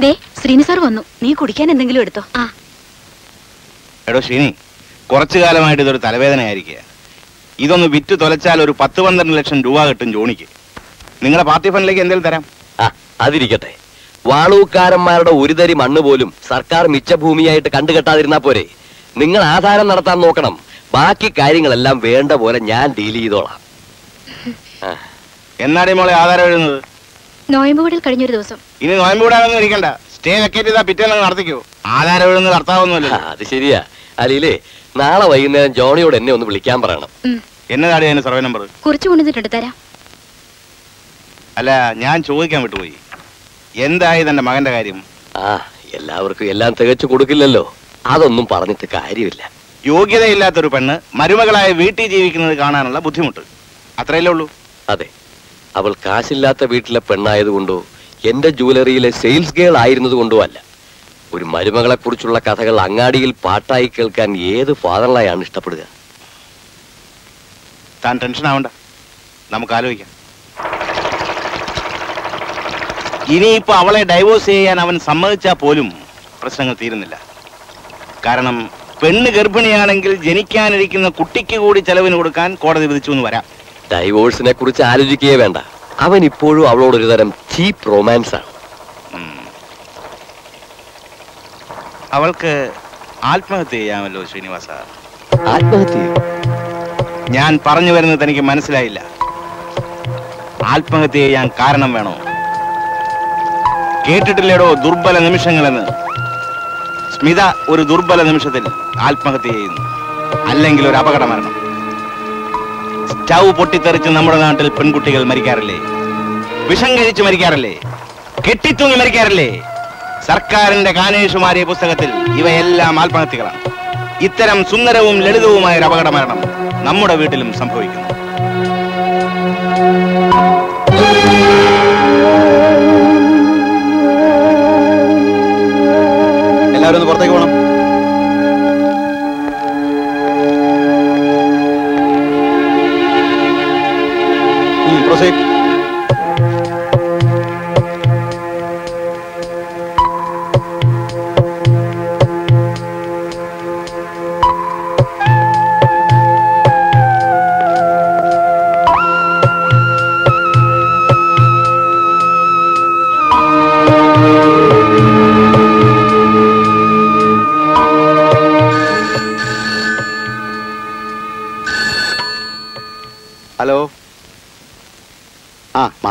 ദേ Sreeni sir വന്നു. നീ കുടിക്കാൻ എന്തെങ്കിലും എടുത്തോ. ആ. എടോ ശ്രീനി കുറച്ചു കാലമായിട്ട് ഇതൊരു തലവേദനയായിരിക്കുക. ഇതൊന്ന് വിറ്റ് തൊലച്ചാൽ ഒരു പത്ത് പന്ത്രണ്ട് ലക്ഷം രൂപ കിട്ടും ജോണിക്ക്. നിങ്ങളെ പാർട്ടി ഫണ്ടിലേക്ക് എന്തെങ്കിലും തരാം. ആ അതിരിക്കട്ടെ. വാളൂക്കാരന്മാരുടെ ഒരു തരി മണ്ണ് പോലും സർക്കാർ മിച്ചഭൂമിയായിട്ട് കണ്ടുകെട്ടാതിരുന്നാ പോരെ. നിങ്ങൾ ആധാരം നടത്താൻ നോക്കണം. ബാക്കി കാര്യങ്ങളെല്ലാം വേണ്ട പോലെ ഞാൻ ഡീൽ ചെയ്തോളാം. എന്നാടേ എന്നാടി മോളെ ആധാരം എഴുതുന്നത്? നോയമ്പ് വീടിൽ കഴിഞ്ഞൊരു ദിവസം. ഇനി ഇരിക്കണ്ട. സ്റ്റേ വെക്കേറ്റ് ചെയ്താൽ പിറ്റേന്ന് നടത്തിക്കോ. ആധാരം എഴുതുന്നത് അത് ശരിയാ. നാളെ വൈകുന്നേരം ജോണിയോട് എന്നെ ഒന്ന് വിളിക്കാൻ പറയണം. സർവേ നമ്പർ കുറിച്ചു കൊണ്ടുവന്നിട്ടുണ്ട് തരാം. അല്ല ഞാൻ ചോദിക്കാൻ വിട്ടുപോയി. എന്തായി തന്റെ മകന്റെ കാര്യം? ആ എല്ലാവർക്കും എല്ലാം തികച്ചു കൊടുക്കില്ലല്ലോ. അതൊന്നും പറഞ്ഞിട്ട് കാര്യമില്ല. യോഗ്യതയില്ലാത്തൊരു പെണ്ണ് മരുമകളായ വീട്ടിൽ ജീവിക്കുന്നത് കാണാനുള്ള ബുദ്ധിമുട്ട്. അത്രയല്ലേ ഉള്ളൂ? അതെ. അവൾ കാശില്ലാത്ത വീട്ടിലെ പെണ്ണായതുകൊണ്ടോ എന്റെ ജുവലറിയിലെ സെയിൽസ് ഗേൾ ആയിരുന്നത് കൊണ്ടോ അല്ല ഒരു മരുമകളെ കുറിച്ചുള്ള കഥകൾ അങ്ങാടിയിൽ പാട്ടായി കേൾക്കാൻ ഏത് ഫാദറിലായാണ് ഇഷ്ടപ്പെടുക? താൻ ടെൻഷൻ ആവണ്ട. നമുക്ക് ആലോചിക്കാം. ഇനിയിപ്പോ അവളെ ഡൈവോഴ്സ് ചെയ്യാൻ അവൻ സമ്മതിച്ചാൽ പോലും പ്രശ്നങ്ങൾ തീരുന്നില്ല. കാരണം പെണ്ണ് ഗർഭിണിയാണെങ്കിൽ ജനിക്കാനിരിക്കുന്ന കുട്ടിക്ക് കൂടി ചെലവിന് കൊടുക്കാൻ കോടതി വിധിച്ചു എന്ന് വരാം. ഡൈവോഴ്സിനെ കുറിച്ച് ആലോചിക്കുകയേ വേണ്ട. അവൻ ഇപ്പോഴും അവളോട് ഒരു തരം ചീപ്പ് റൊമാൻസ് ആണ്. അവൾക്ക് ആത്മഹത്യ ചെയ്യാമല്ലോ ശ്രീനിവാസ. ആത്മഹത്യ? ഞാൻ പറഞ്ഞു വരുന്നത് തനിക്ക് മനസ്സിലായില്ല. ആത്മഹത്യ ചെയ്യാൻ കാരണം വേണോ? കേട്ടിട്ടില്ലേടോ ദുർബല നിമിഷങ്ങളെന്ന്? സ്മിത ഒരു ദുർബല നിമിഷത്തിൽ ആത്മഹത്യ ചെയ്യുന്നു. അല്ലെങ്കിൽ ഒരു അപകട മരണം സ്റ്റൗ പൊട്ടിത്തെറിച്ച് നമ്മുടെ നാട്ടിൽ പെൺകുട്ടികൾ മരിക്കാറില്ലേ? വിഷം കഴിച്ച് മരിക്കാറില്ലേ? കെട്ടിത്തൂങ്ങി മരിക്കാറില്ലേ? സർക്കാരിന്റെ കാനേഷുമാരിയ പുസ്തകത്തിൽ ഇവയെല്ലാം ആത്മഹത്യകളാണ് ഇത്തരം സുന്ദരവും ലളിതവുമായ ഒരു അപകട മരണം നമ്മുടെ വീട്ടിലും സംഭവിക്കുന്നു. എല്ലാവരും ഒന്ന് പുറത്തേക്ക് പോകണം music.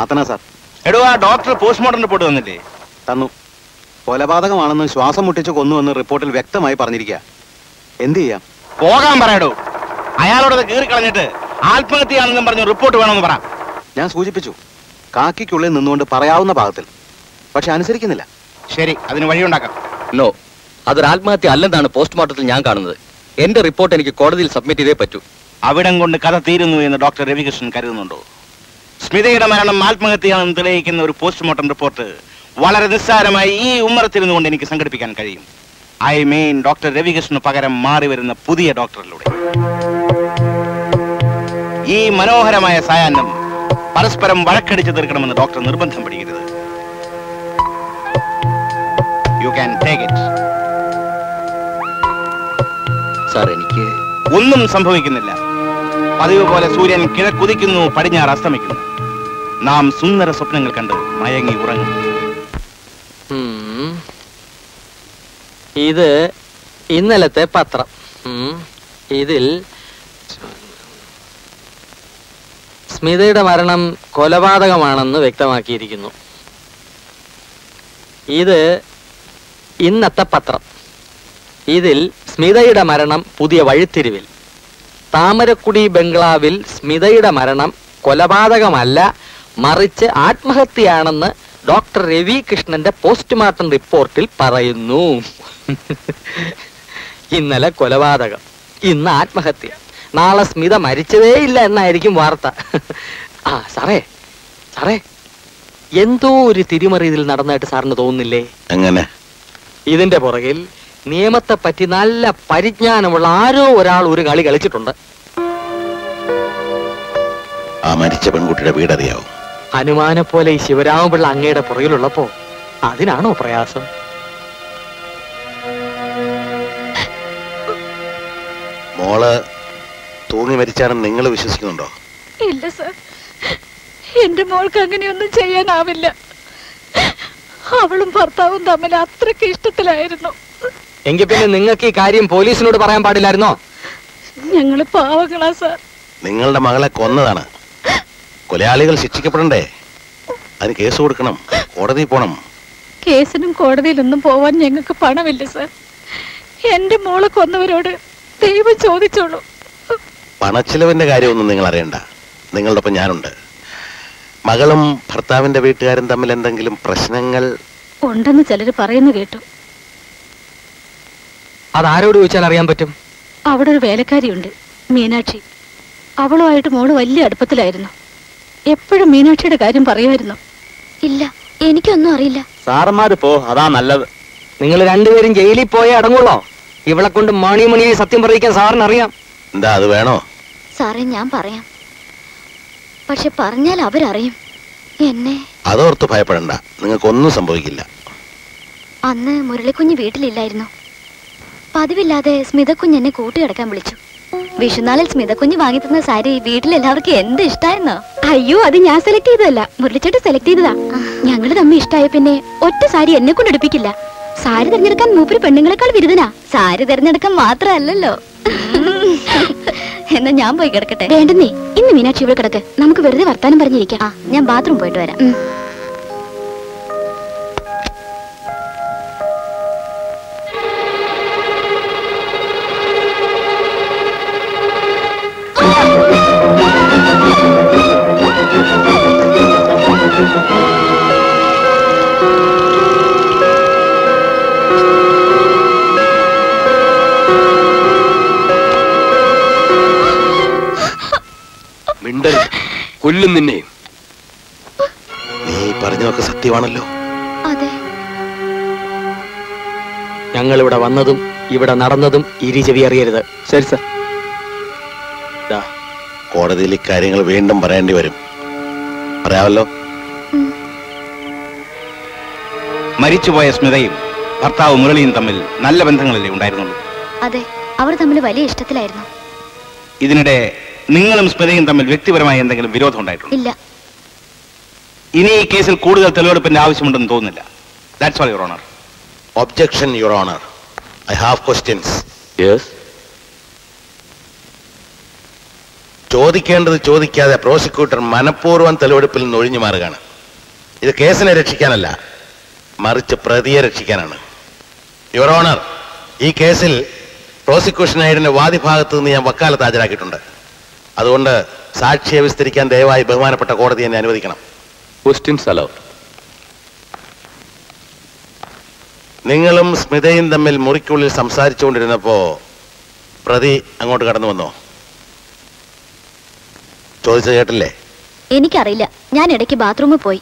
മാത്തന സാർ. എടോ ആ ഡോക്ടർ പോസ്റ്റ്മോർട്ടം റിപ്പോർട്ട് തന്നില്ലേ? തന്നു. കൊലപാതകമാണെന്ന് ശ്വാസം മുട്ടിച്ച് കൊന്നുവെന്ന് റിപ്പോർട്ടിൽ വ്യക്തമായി പറഞ്ഞിരിക്കുക. എന്ത് ചെയ്യാം? പോകാൻ പറയടോ അയാളോടത് കീറിക്കളഞ്ഞിട്ട് ആത്മഹത്യയാണെന്നും പറഞ്ഞു റിപ്പോർട്ട് വേണമെന്ന് പറ. ഞാൻ സൂചിപ്പിച്ചു. കാക്കിക്കുള്ളിൽ നിന്നുകൊണ്ട് പറയാവുന്ന ഭാഗത്തിൽ. പക്ഷെ അനുസരിക്കുന്നില്ല. ശരി അതിന് വഴിയുണ്ടാക്കാം. നോ അതൊരു ആത്മഹത്യ അല്ലെന്നാണ് പോസ്റ്റ്മോർട്ടത്തിൽ ഞാൻ കാണുന്നത്. എന്റെ റിപ്പോർട്ട് എനിക്ക് കോടതിയിൽ സബ്മിറ്റ് ചെയ്തേ പറ്റൂ. അവിടം കൊണ്ട് കഥ തീരുന്നു എന്ന് ഡോക്ടർ രവികൃഷ്ണൻ കരുതുന്നുണ്ടോ? സ്മിതയുടെ മരണം ആത്മഹത്യയാണെന്ന് തെളിയിക്കുന്ന ഒരു പോസ്റ്റ്മോർട്ടം റിപ്പോർട്ട് വളരെ നിസ്സാരമായി ഈ ഉമ്മറത്തിരുന്നുകൊണ്ട് എനിക്ക് സംഘടിപ്പിക്കാൻ കഴിയും. ഐ മീൻ ഡോക്ടർ രവികൃഷ്ണന് പകരം മാറി വരുന്ന പുതിയ ഡോക്ടറിലൂടെ. ഈ മനോഹരമായ സായാഹ്നം പരസ്പരം വഴക്കടിച്ചു തീർക്കണമെന്ന് ഡോക്ടർ നിർബന്ധം പിടിക്കരുത്. You can take it sir എനിക്ക് ഒന്നും സംഭവിക്കുന്നില്ല. പതിവ് പോലെ സൂര്യൻ കിഴക്കുതിക്കുന്നു പടിഞ്ഞാറ് അസ്തമിക്കുന്നു. നാം സുന്ദര സ്വപ്നങ്ങൾ കണ്ട് മയങ്ങി ഉറങ്ങും. ഇത് ഇന്നലത്തെ പത്രം. ഇതിൽ സ്മിതയുടെ മരണം കൊലപാതകമാണെന്ന് വ്യക്തമാക്കിയിരിക്കുന്നു. ഇത് ഇന്നത്തെ പത്രം. ഇതിൽ സ്മിതയുടെ മരണം പുതിയ വഴിത്തിരിവിൽ. താമരക്കുടി ബംഗ്ലാവിൽ സ്മിതയുടെ മരണം കൊലപാതകമല്ല മറിച്ച് ആത്മഹത്യയാണെന്ന് ഡോക്ടർ രവി കൃഷ്ണന്റെ പോസ്റ്റ്മോർട്ടം റിപ്പോർട്ടിൽ പറയുന്നു. ഇന്നലെ കൊലപാതകം. ഇന്ന് ആത്മഹത്യ. നാളെ സ്മിത മരിച്ചതേ ഇല്ല എന്നായിരിക്കും വാർത്ത. ആ സാറേ സാറേ എന്തോ ഒരു തിരിമറി ഇതിൽ നടന്നതായിട്ട് സാറിന് തോന്നുന്നില്ലേ? എങ്ങനെ? ഇതിന്റെ പുറകിൽ നിയമത്തെ പറ്റി നല്ല പരിജ്ഞാനമുള്ള ആരോ ഒരാൾ ഒരു കളി കളിച്ചിട്ടുണ്ട്. ആ മരിച്ച പെൺകുട്ടിയുടെ വീടറിയാവും? ഹനുമാനെ പോലെ ഈ ശിവരാമപിള്ള അങ്ങയുടെ പുറകിലുള്ളപ്പോ അതിനാണോ പ്രയാസം? മോൾ തൂങ്ങി മരിച്ചാണെന്ന് നിങ്ങൾ വിശ്വസിക്കുന്നുണ്ടോ? ഇല്ല സർ. എന്റെ മോൾക്ക് അങ്ങനെയൊന്നും ചെയ്യാനാവില്ല. അവളും ഭർത്താവും തമ്മിൽ അത്രയ്ക്ക് ഇഷ്ടത്തിലായിരുന്നു. എങ്കിൽ പിന്നെ നിങ്ങൾക്ക് ഈ കാര്യം പോലീസിനോട് പറയാൻ പാടില്ലായിരുന്നോ? ഞങ്ങൾ പാവങ്ങളാ സർ. നിങ്ങളുടെ മകളെ കൊന്നതാണ്. കൊലയാളികൾ ശിക്ഷിക്കപ്പെടണ്ടേ? അതിന് കേസ് കൊടുക്കണം. കോടതി പോണം. കേസിനും കോടതിയിലൊന്നും പോവാൻ ഞങ്ങൾക്ക് പണമില്ല സർ. എന്റെ മോളെ കൊന്നവരോട് ദൈവം ചോദിച്ചോളൂ. പണച്ചിലവിന്റെ കാര്യമൊന്നും നിങ്ങൾ അറിയണ്ട. നിങ്ങളുടെ ഒപ്പം ഞാനുണ്ട്. മകളും ഭർത്താവിന്റെ വീട്ടുകാരും തമ്മിൽ എന്തെങ്കിലും പ്രശ്നങ്ങൾ? ഉണ്ടെന്ന് ചിലര് പറയുന്നു കേട്ടു. അതാരോട് ചോദിച്ചാൽ അറിയാൻ പറ്റും? അവിടെ ഒരു വേലക്കാരിയുണ്ട് മീനാക്ഷി. അവളുമായിട്ട് മോൾ വലിയ അടുപ്പത്തിലായിരുന്നു. എപ്പോഴും മീനാക്ഷിയുടെ കാര്യം പറയുമായിരുന്നു? ഇല്ല എനിക്കൊന്നും അറിയില്ല. സാറന്മാര് പോ അതാ നല്ലത്. നിങ്ങൾ രണ്ടുപേരും ജയിലിൽ പോയേ അടങ്ങുള്ളോ? ഇവളെ കൊണ്ട് മണി മണി സത്യം പറയിക്കാൻ സാറിന് അറിയാം എന്താ അത് വേണോ? സാറേ ഞാൻ പറയാം. പക്ഷെ പറഞ്ഞാൽ അവരറിയും. എന്നെ അതോർത്ത് ഭയപ്പെടണ്ട. നിങ്ങൾക്കൊന്നും സംഭവിക്കില്ല. അന്ന് മുരളിക്കുഞ്ഞ് വീട്ടിലില്ലായിരുന്നു. പതിവില്ലാതെ സ്മിതക്കുഞ്ഞ് എന്നെ കൂട്ടുകിടക്കാൻ വിളിച്ചു. വിഷുനാളിൽ സ്മിത കുഞ്ഞ് വാങ്ങി തന്ന സാരി വീട്ടിലെല്ലാവർക്കും എന്ത് ഇഷ്ടായിരുന്നോ? അയ്യോ അത് ഞാൻ സെലക്ട് ചെയ്തതല്ല. മുരളിച്ചേട്ട് സെലക്ട് ചെയ്തതാ. ഞങ്ങൾ തമ്മിൽ ഇഷ്ടായ പിന്നെ ഒറ്റ സാരി എന്നെ കൊണ്ട് എടുപ്പിക്കില്ല സാരി തിരഞ്ഞെടുക്കാൻ മൂപ്പര് പെണ്ണുങ്ങളെക്കാൾ വിരുദനാ സാരി തിരഞ്ഞെടുക്കാൻ മാത്രമല്ലല്ലോ. എന്നാ ഞാൻ പോയി കിടക്കട്ടെ. വേണ്ടെന്നേ ഇന്ന് മീനാക്ഷി ഇവിടെ കിടക്ക്. നമുക്ക് വെറുതെ വർത്താനം പറഞ്ഞിരിക്കാം. ഞാൻ ബാത്റൂം പോയിട്ട് വരാം. കൊല്ലും നിന്നെ. നീ പറഞ്ഞതൊക്കെ സത്യമാണല്ലോ. അതെ. ഞങ്ങൾ ഇവിടെ വന്നതും ഇവിടെ നടന്നതും ഇരിചെവി അറിയരുത്. ശരി സർ. കോടതിയിൽ ഇക്കാര്യങ്ങൾ വീണ്ടും പറയേണ്ടി വരും. പറയാമല്ലോ? മരിച്ചുപോയ സ്മിതയും ഭർത്താവ് മുരളിയും തമ്മിൽ നല്ല ബന്ധങ്ങളല്ലേ ഉണ്ടായിരുന്നുള്ളൂ. അതെ അവർ തമ്മിൽ വലിയ ഇഷ്ടത്തിലായിരുന്നു. ഇതിനിടെ നിങ്ങളും സ്മിതയും തമ്മിൽ വ്യക്തിപരമായ എന്തെങ്കിലും വിരോധം ഉണ്ടായിട്ടുണ്ടോ? ഇല്ല. ഇനി ഈ കേസിൽ കൂടുതൽ തെളിവെടുപ്പിന്റെ ആവശ്യമുണ്ടെന്ന് തോന്നുന്നില്ല. That's all your honour objection your honour I have questions yes ചോദിക്കേണ്ടത് ചോദിക്കാതെ പ്രോസിക്യൂട്ടർ മനഃപൂർവം തെളിവെടുപ്പിൽ നിന്ന് ഒഴിഞ്ഞു മാറുകയാണ്. ഇത് കേസിനെ രക്ഷിക്കാനല്ല മറിച്ച് പ്രതിയെ രക്ഷിക്കാനാണ്. യുവർ ഓണർ ഈ കേസിൽ പ്രോസിക്യൂഷൻ ഐഡിന്റെ വാദിഭാഗത്ത് നിന്ന് ഞാൻ വക്കാലത്ത് ഹാജരാക്കിയിട്ടുണ്ട്. അതുകൊണ്ട് സാക്ഷിയെ വിസ്തരിക്കാൻ ദയവായി ബഹുമാനപ്പെട്ട കോടതി എന്നെ അനുവദിക്കണം. ക്വസ്റ്റ്യൻസ് അലോ നിങ്ങളും സ്മിതയും തമ്മിൽ മുറിക്കുള്ളിൽ സംസാരിച്ചുകൊണ്ടിരുന്നപ്പോ പ്രതി അങ്ങോട്ട് കടന്നു വന്നോ? ചോദിച്ചത് കേട്ടില്ലേ? എനിക്കറിയില്ല. ഞാൻ ഇടയ്ക്ക് ബാത്റൂമിൽ പോയി.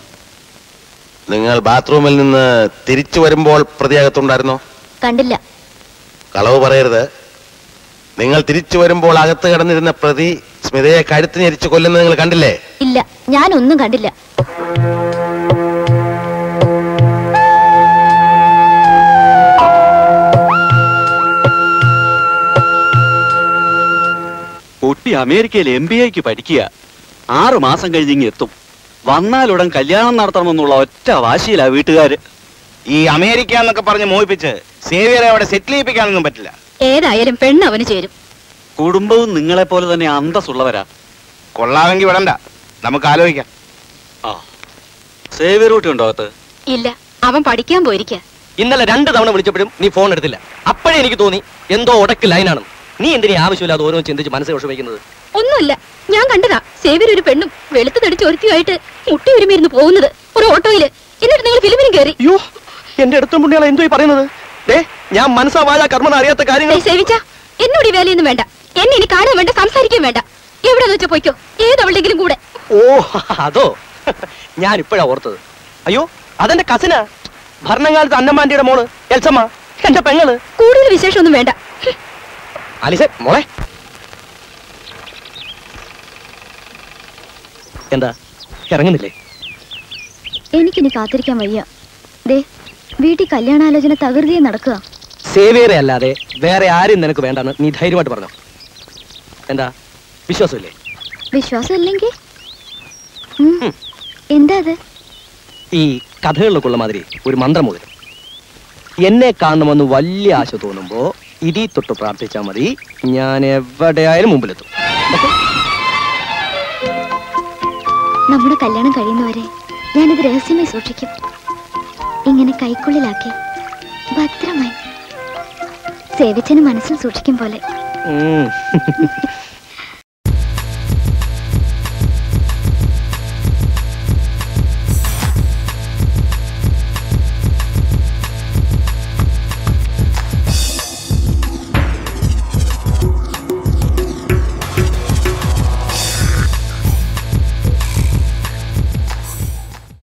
നിങ്ങൾ ബാത്റൂമിൽ നിന്ന് തിരിച്ചു വരുമ്പോൾ പ്രതി അകത്തുണ്ടായിരുന്നോ? കണ്ടില്ല. കളവ് പറയരുത്. നിങ്ങൾ തിരിച്ചു വരുമ്പോൾ അകത്ത് കിടന്നിരുന്ന പ്രതി സ്മിതയെ കഴുത്തിന് എരിച്ചു കൊല്ലുന്നത് നിങ്ങൾ കണ്ടില്ലേ? ഇല്ല ഞാനൊന്നും ഒന്നും കണ്ടില്ല. കുട്ടി അമേരിക്കയിൽ എം ബി എക്ക് പഠിക്കുക. ആറു മാസം കഴിഞ്ഞിങ്ങ് എത്തും. വന്നാലുടൻ കല്യാണം നടത്തണമെന്നുള്ള ഒറ്റ വാശിയിലാ വീട്ടുകാര്. ഈ അമേരിക്ക എന്നൊക്കെ പറഞ്ഞ് മോഹിപ്പിച്ച് സേവിയറെ അവിടെ സെറ്റിൽ ചെയ്യിപ്പിക്കാനൊന്നും പറ്റില്ല. ഏതായാലും പെണ്ണ് അവന് ചേരും. കുടുംബവും നിങ്ങളെ പോലെ തന്നെ അന്തസ്സുള്ളവരാ. കൊള്ളാമെങ്കിൽ വിടണ്ട. നമുക്ക് ആലോചിക്കാം. ആ. സേവ്യർ റൂട്ട് ഉണ്ടോ അകത്ത്? ഇല്ല. അവൻ പഠിക്കാൻ പോയിരിക്ക. ഇന്നലെ രണ്ട് തവണ വിളിച്ചപ്പോഴും നീ ഫോൺ എടുത്തില്ല. അപ്പോഴേ എനിക്ക് തോന്നി എന്തോ ഉടക്ക് ലൈനാണ് നീ എന്തിനെ ആവശ്യമില്ലാതെ ഓരോ ചിന്തിച്ച് മനസ്സ് വിഷമിക്കുന്നത്? ഒന്നുമില്ല. ഞാൻ കണ്ടതാ. സേവ്യർ ഒരു പെണ്ണും വെളുത്ത് തടിച്ച് ഒരുത്തിയായിട്ട് മുട്ടി ഒരുമിരുന്ന് പോകുന്നത്. ഒരു ഓട്ടോയിൽ എന്നിട്ട് നിങ്ങൾ ഫിലിമിനും കയറി അയ്യോ എന്റെ അടുത്തും പുണ്യാളെ എന്തോ ഈ പറയുന്നത്? ഏ ഞാൻ മനസ്സാവാ കർമ്മം അറിയാത്ത കാര്യങ്ങൾ സേവിച്ച എന്നോട് ഈ വേലയൊന്നും വേണ്ട. എന്നെ ഇനി കാണാൻ വേണ്ട സംസാരിക്കാൻ വേണ്ട. എവിടെ വെച്ചാ പോയിക്കോ? ഏതവളുടെങ്കിലും കൂടെ? ഓ അതോ? ഞാൻ ഇപ്പോഴാ ഓർത്തത്. അയ്യോ അതെന്റെ കസിനാ. ഭരണകാലത്ത് അന്നമാന്റിയുടെ മോൾ എൽസമ്മ എന്റെ പെങ്ങൾ. കൂടുതൽ വിശേഷമൊന്നും വേണ്ട. അലിസെ മോളെ. എന്താ? ഇറങ്ങുന്നില്ലേ? എനിക്കിനി കാത്തിരിക്കാൻ വയ്യ. ദേ വീട്ടിൽ കല്യാണാലോചന തകൃതിയെ നടക്കുക. സേവിയറെ അല്ലാതെ വേറെ ആരും നിനക്ക് വേണ്ടെന്ന് നീ ധൈര്യമായിട്ട് പറഞ്ഞു. എന്താ? വിശ്വാസമില്ലേ? വിശ്വാസമില്ലെങ്കിൽ? എന്താ അത്? ഈ കഥകളിലൊക്കെ ഉള്ള മാതിരി ഒരു മന്ത്രം മുതലും. എന്നെ കാണണമെന്ന് വലിയ ആശ തോന്നുമ്പോ ഇതി തൊട്ട് പ്രാർത്ഥിച്ചാൽ മതി. ഞാൻ എവിടെയായാലും മുമ്പിലെത്തും. നമ്മുടെ കല്യാണം കഴിയുന്നവരെ ഞാനിത് രഹസ്യമായി സൂക്ഷിക്കും. ഇങ്ങനെ കൈക്കുള്ളിലാക്കി ഭദ്രമായി സേവിച്ചന് മനസ്സിൽ സൂക്ഷിക്കും പോലെ. 嗯。